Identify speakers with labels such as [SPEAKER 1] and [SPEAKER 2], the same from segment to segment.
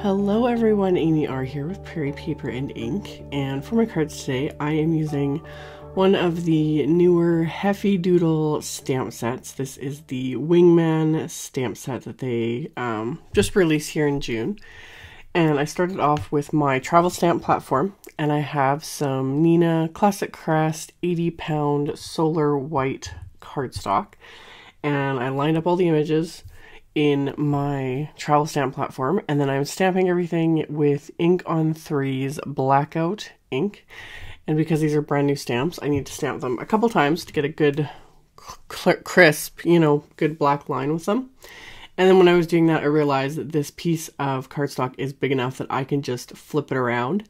[SPEAKER 1] Hello everyone, Amy R here with Prairie Paper and Ink, and for my cards today I am using one of the newer Heffy Doodle stamp sets. This is the Wingman stamp set that they um, just released here in June. And I started off with my travel stamp platform, and I have some Neenah Classic Crest 80 pound solar white cardstock. And I lined up all the images in my travel stamp platform and then I'm stamping everything with Inkon3's Blackout ink. And because these are brand new stamps, I need to stamp them a couple times to get a good crisp, you know, good black line with them. And then when I was doing that, I realized that this piece of cardstock is big enough that I can just flip it around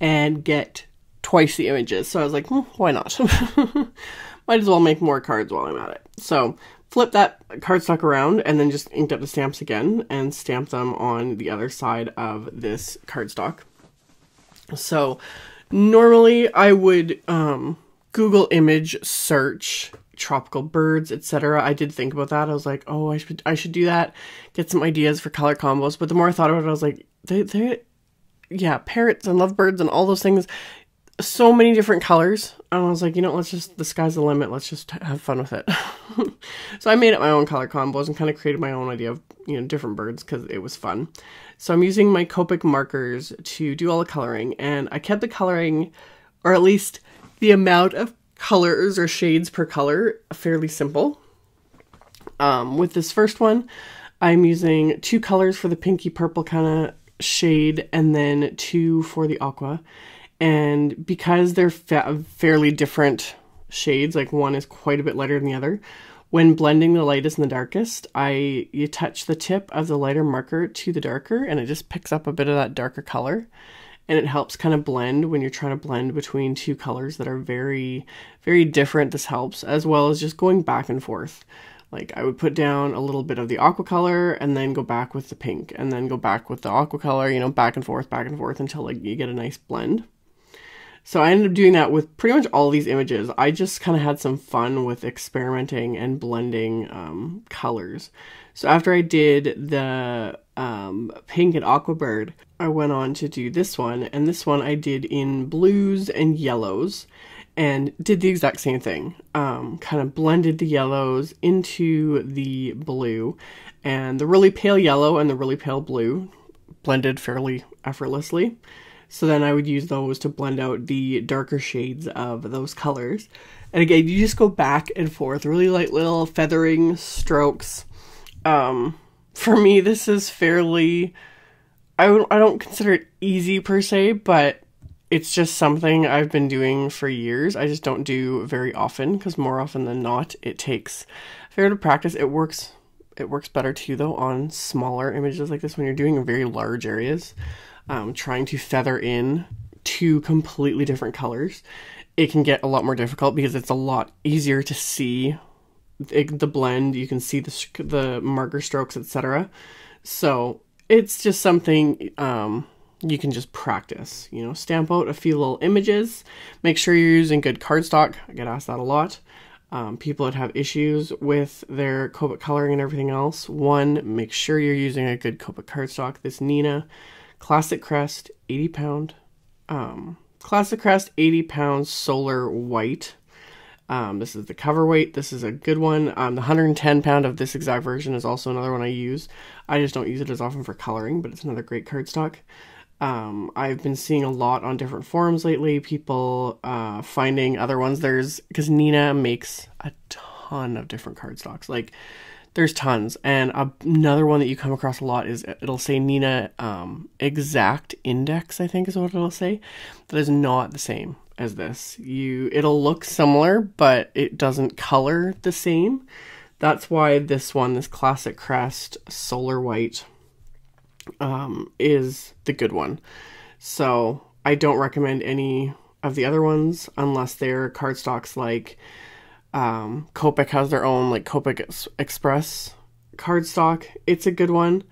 [SPEAKER 1] and get twice the images. So I was like, hmm, why not? Might as well make more cards while I'm at it. So flip that cardstock around and then just inked up the stamps again and stamped them on the other side of this cardstock. So normally I would um, Google image search tropical birds, etc. I did think about that. I was like, oh, I should I should do that, get some ideas for color combos. But the more I thought about it, I was like, they they yeah, parrots and lovebirds and all those things so many different colors. And I was like, you know, let's just, the sky's the limit. Let's just have fun with it. so I made up my own color combos and kind of created my own idea of, you know, different birds because it was fun. So I'm using my Copic markers to do all the coloring. And I kept the coloring, or at least the amount of colors or shades per color, fairly simple. Um, with this first one, I'm using two colors for the pinky purple kind of shade and then two for the aqua and because they're fa- fairly different shades, like one is quite a bit lighter than the other, when blending the lightest and the darkest, I you touch the tip of the lighter marker to the darker and it just picks up a bit of that darker color and it helps kind of blend when you're trying to blend between two colors that are very very different. This helps as well as just going back and forth. Like I would put down a little bit of the aqua color and then go back with the pink and then go back with the aqua color, you know, back and forth, back and forth until like you get a nice blend. So I ended up doing that with pretty much all these images. I just kind of had some fun with experimenting and blending um, colors. So after I did the um, pink and aqua bird, I went on to do this one, and this one I did in blues and yellows, and did the exact same thing. Um, kind of blended the yellows into the blue, and the really pale yellow and the really pale blue blended fairly effortlessly. So then I would use those to blend out the darker shades of those colors. And again, you just go back and forth, really light little feathering strokes. Um, for me, this is fairly, I w- I don't consider it easy per se, but it's just something I've been doing for years. I just don't do very often because more often than not, it takes fair to practice. It works. It works better too, though, on smaller images like this when you're doing very large areas um, trying to feather in two completely different colors, it can get a lot more difficult because it's a lot easier to see the blend. You can see the the marker strokes, etc. So it's just something um, you can just practice. You know, stamp out a few little images. Make sure you're using good cardstock. I get asked that a lot. Um, people that have issues with their Copic coloring and everything else. One, make sure you're using a good Copic cardstock. This Neenah Classic Crest, 80 pound. Um, Classic Crest, 80 pounds, solar white. Um, this is the cover weight. This is a good one. Um, the 110 pound of this exact version is also another one I use. I just don't use it as often for coloring, but it's another great cardstock. Um, I've been seeing a lot on different forums lately. People uh, finding other ones. There's because Neenah makes a ton of different cardstocks. Like there's tons. And another one that you come across a lot is it'll say Neenah um, exact index, I think is what it'll say. That is not the same as this. You it'll look similar, but it doesn't color the same. That's why this one, this classic crest solar white, um, is the good one. So I don't recommend any of the other ones unless they're cardstocks like um, Copic has their own like Copic Express cardstock. It's a good one.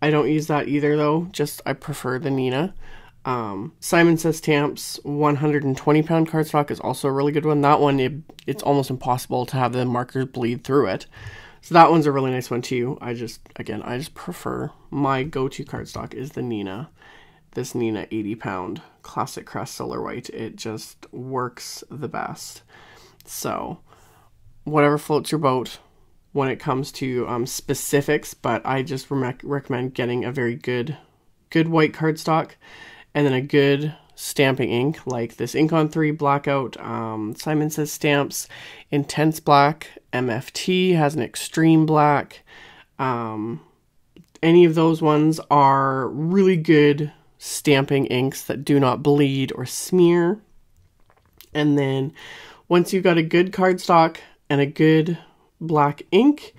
[SPEAKER 1] I don't use that either though. Just I prefer the Neenah. Um, Simon Says Stamps 120 pound cardstock is also a really good one. That one it, it's almost impossible to have the markers bleed through it. So that one's a really nice one too. I just, again, I just prefer, my go-to cardstock is the Neenah. This Neenah 80 pound classic crest solar white. It just works the best. So whatever floats your boat when it comes to um, specifics, but I just re- recommend getting a very good, good white cardstock and then a good stamping ink like this Inkon3 Blackout, um, Simon Says Stamps, Intense Black, MFT has an Extreme Black. Um, any of those ones are really good stamping inks that do not bleed or smear. And then once you've got a good cardstock and a good black ink,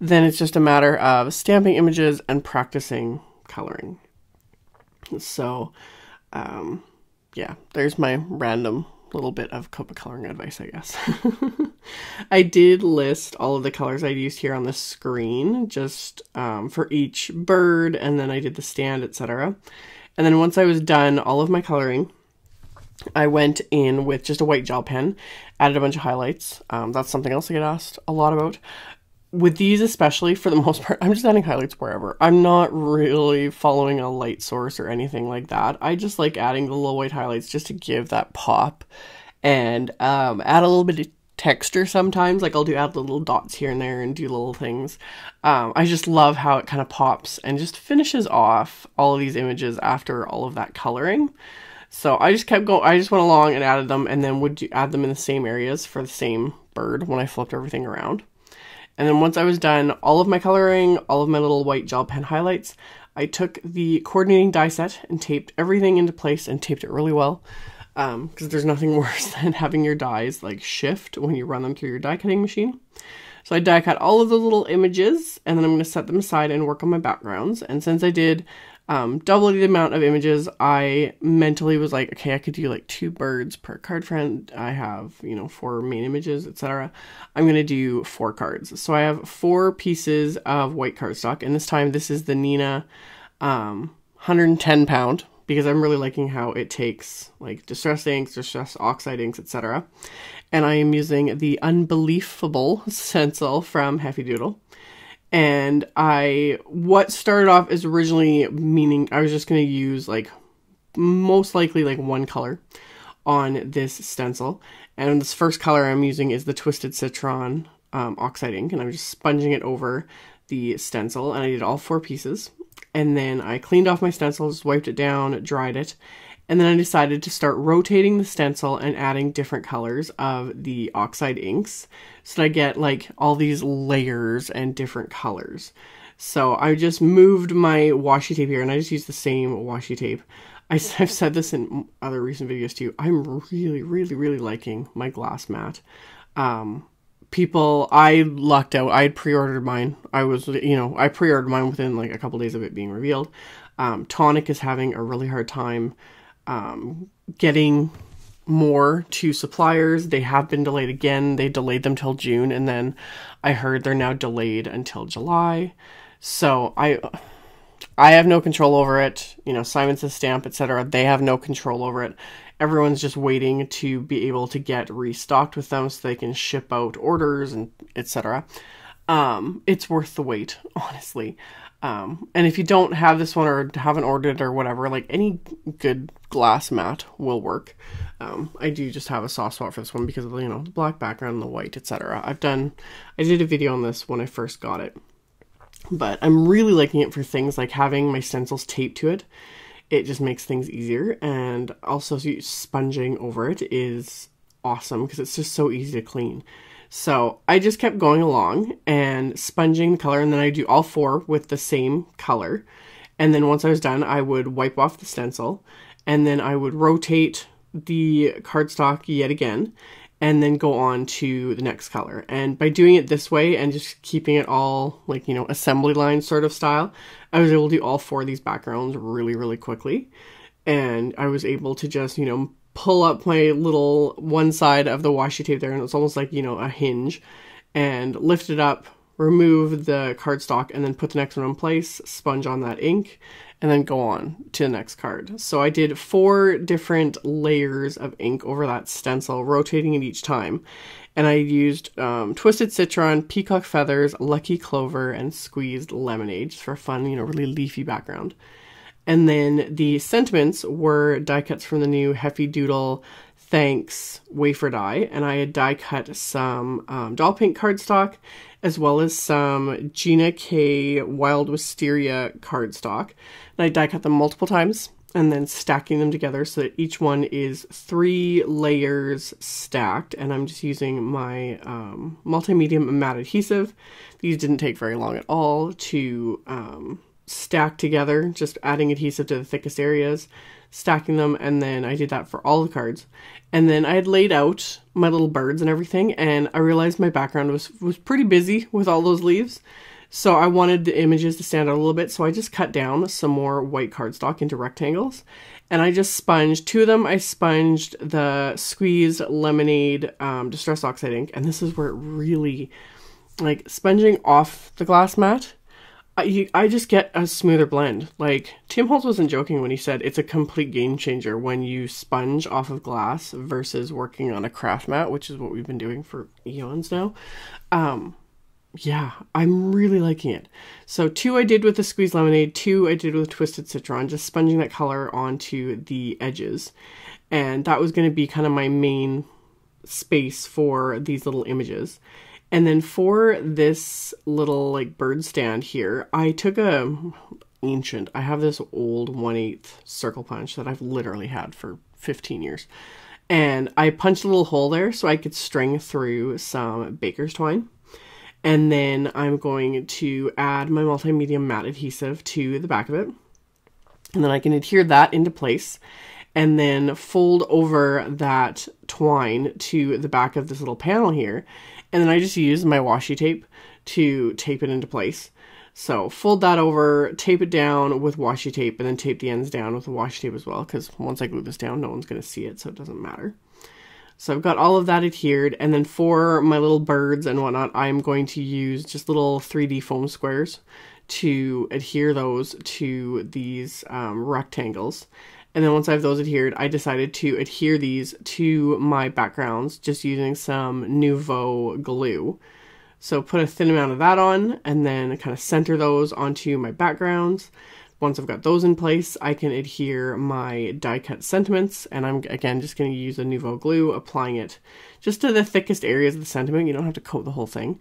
[SPEAKER 1] then it's just a matter of stamping images and practicing coloring. So, um, yeah, there's my random little bit of Copic coloring advice, I guess. I did list all of the colors I used here on the screen, just um, for each bird, and then I did the stand, etc. And then once I was done all of my coloring, I went in with just a white gel pen, added a bunch of highlights. Um, that's something else I get asked a lot about. With these especially for the most part i'm just adding highlights wherever. I'm not really following a light source or anything like that. I just like adding the little white highlights just to give that pop and um, add a little bit of texture sometimes. Like i'll do add little dots here and there and do little things. Um, i just love how it kind of pops and just finishes off all of these images after all of that coloring so i just kept going i just went along and added them and then would add them in the same areas for the same bird when i flipped everything around and then once I was done all of my coloring, all of my little white gel pen highlights, I took the coordinating die set and taped everything into place and taped it really well. Because um, there's nothing worse than having your dies like shift when you run them through your die cutting machine. So I die cut all of the little images and then I'm going to set them aside and work on my backgrounds. And since I did um, double the amount of images, I mentally was like, okay, I could do like two birds per card front. I have, you know, four main images, etc. I'm going to do four cards. So I have four pieces of white cardstock, and this time this is the Neenah um, 110 pound because I'm really liking how it takes like distress inks, distress oxide inks, etc. And I am using the Unbeleafable stencil from Heffy Doodle and I what started off as originally meaning I was just going to use like most likely like one color on this stencil. And this first color I'm using is the Twisted Citron um, oxide ink and I'm just sponging it over the stencil and I did all four pieces. And then I cleaned off my stencils, wiped it down, dried it, and then I decided to start rotating the stencil and adding different colors of the oxide inks so that I get like all these layers and different colors. So I just moved my washi tape here and I just used the same washi tape. I, have said this in other recent videos too. I'm really, really, really liking my glass mat. Um, people, I lucked out. I had pre-ordered mine. I was, you know, I pre-ordered mine within like a couple days of it being revealed. Um, Tonic is having a really hard time um, getting more to suppliers. They have been delayed again. They delayed them till June, and then I heard they're now delayed until July. So I, I have no control over it. You know, Simon's Says Stamp, etc. They have no control over it. Everyone's just waiting to be able to get restocked with them so they can ship out orders and etc. Um, it's worth the wait, honestly. Um, and if you don't have this one or haven't ordered it or whatever, like any good glass mat will work. Um, I do just have a soft spot for this one because of the, you know, the black background and the white, etc. I've done, I did a video on this when I first got it. But I'm really liking it for things like having my stencils taped to it. It just makes things easier. And also sponging over it is awesome because it's just so easy to clean. So I just kept going along and sponging the color, and then I do all four with the same color. And then once I was done, I would wipe off the stencil, and then I would rotate the cardstock yet again, and then go on to the next color. And by doing it this way and just keeping it all like, you know, assembly line sort of style, I was able to do all four of these backgrounds really, really quickly. And I was able to just, you know, pull up my little one side of the washi tape there, and it's almost like, you know, a hinge, and lift it up, remove the cardstock, and then put the next one in place, sponge on that ink, and then go on to the next card. So I did four different layers of ink over that stencil, rotating it each time. and I used um, Twisted Citron, Peacock Feathers, Lucky Clover, and Squeezed Lemonade just for a fun, you know, really leafy background. And then the sentiments were die cuts from the new Heffy Doodle Thanks wafer die, and I had die cut some um, doll paint cardstock as well as some Gina K Wild Wisteria cardstock. And I die cut them multiple times and then stacking them together so that each one is three layers stacked. And I'm just using my um, multi-medium matte adhesive. These didn't take very long at all to um, stack together, just adding adhesive to the thickest areas, stacking them, and then I did that for all the cards. And then I had laid out my little birds and everything, and I realized my background was was pretty busy with all those leaves. So I wanted the images to stand out a little bit, so I just cut down some more white cardstock into rectangles. And I just sponged two of them. I sponged the squeezed lemonade um, distress oxide ink, and this is where it really, like, sponging off the glass mat. I, I just get a smoother blend. Like Tim Holtz wasn't joking when he said it's a complete game changer when you sponge off of glass versus working on a craft mat, which is what we've been doing for eons now. Um, yeah, I'm really liking it. So two I did with the squeezed lemonade, two I did with twisted citron, just sponging that color onto the edges. And that was going to be kind of my main space for these little images. And then for this little like bird stand here, I took a ancient, I have this old 1 8 circle punch that I've literally had for 15 years. And I punched a little hole there so I could string through some baker's twine and then I'm going to add my multi-medium matte adhesive to the back of it. And then I can adhere that into place and then fold over that twine to the back of this little panel here. And then I just use my washi tape to tape it into place. So fold that over, tape it down with washi tape, and then tape the ends down with the washi tape as well, because once I glue this down, no one's going to see it, so it doesn't matter. So I've got all of that adhered. And then for my little birds and whatnot, I'm going to use just little 3D foam squares to adhere those to these um, rectangles. And then once I have those adhered, I decided to adhere these to my backgrounds just using some Nuvo glue. So put a thin amount of that on and then kind of center those onto my backgrounds. Once I've got those in place, I can adhere my die cut sentiments, and I'm again just going to use a Nuvo glue, applying it just to the thickest areas of the sentiment. You don't have to coat the whole thing,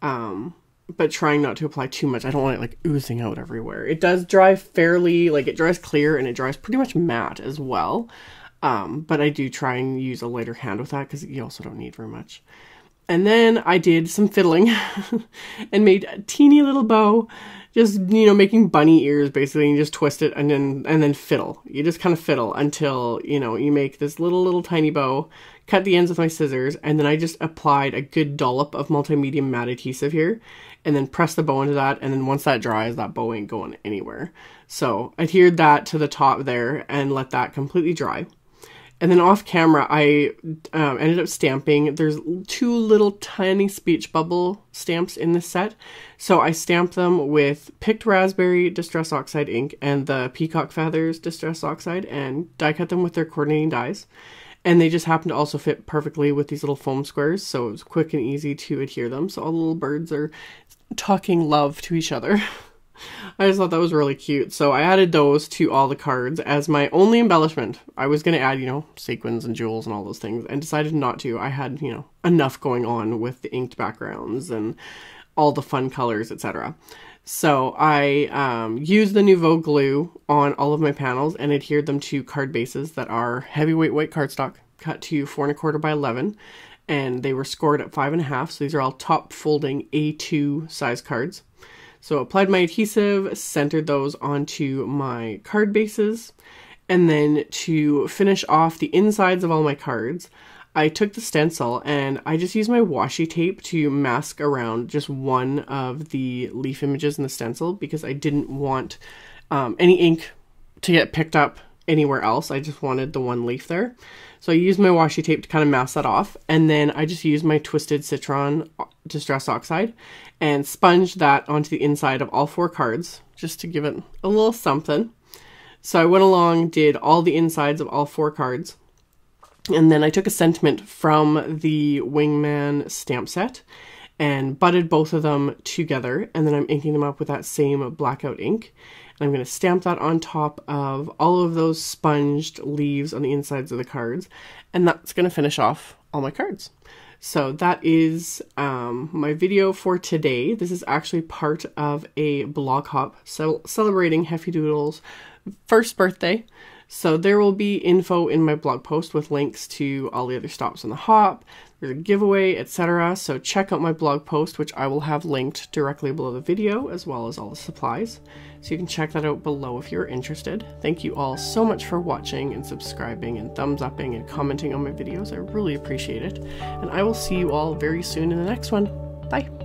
[SPEAKER 1] um, but trying not to apply too much. I don't want it like oozing out everywhere. It does dry fairly, like it dries clear and it dries pretty much matte as well. Um, but I do try and use a lighter hand with that because you also don't need very much. And then I did some fiddling and made a teeny little bow just you know making bunny ears basically and you just twist it and then and then fiddle. You just kind of fiddle until you know you make this little little tiny bow cut the ends with my scissors and then i just applied a good dollop of multi-medium matte adhesive here and then press the bow into that and then once that dries that bow ain't going anywhere. So adhered that to the top there and let that completely dry and then off camera, I um, ended up stamping. There's two little tiny speech bubble stamps in this set. So I stamped them with Picked Raspberry Distress Oxide ink and the Peacock Feathers Distress Oxide and die cut them with their coordinating dies. And they just happen to also fit perfectly with these little foam squares. So it was quick and easy to adhere them. So all the little birds are talking love to each other. I just thought that was really cute. So I added those to all the cards as my only embellishment. I was going to add, you know, sequins and jewels and all those things and decided not to. I had, you know, enough going on with the inked backgrounds and all the fun colors, etc. So I um, used the Nuvo glue on all of my panels and adhered them to card bases that are heavyweight white cardstock cut to four and a quarter by 11 and they were scored at five and a half. So these are all top folding A2 size cards. So applied my adhesive, centered those onto my card bases, and then to finish off the insides of all my cards, I took the stencil and I just used my washi tape to mask around just one of the leaf images in the stencil because I didn't want um, any ink to get picked up anywhere else. I just wanted the one leaf there. So I used my washi tape to kind of mask that off. And then I just used my Twisted Citron Distress Oxide and sponged that onto the inside of all four cards just to give it a little something. So I went along, did all the insides of all four cards. And then I took a sentiment from the Wingman stamp set and butted both of them together. And then I'm inking them up with that same blackout ink. And I'm going to stamp that on top of all of those sponged leaves on the insides of the cards. And that's going to finish off all my cards. So that is um, my video for today. This is actually part of a blog hop celebrating Heffy Doodle's first birthday. So there will be info in my blog post with links to all the other stops on the hop. There's a giveaway, etc. So check out my blog post, which I will have linked directly below the video, as well as all the supplies. So you can check that out below if you're interested. Thank you all so much for watching and subscribing and thumbs upping and commenting on my videos. I really appreciate it. And I will see you all very soon in the next one. Bye.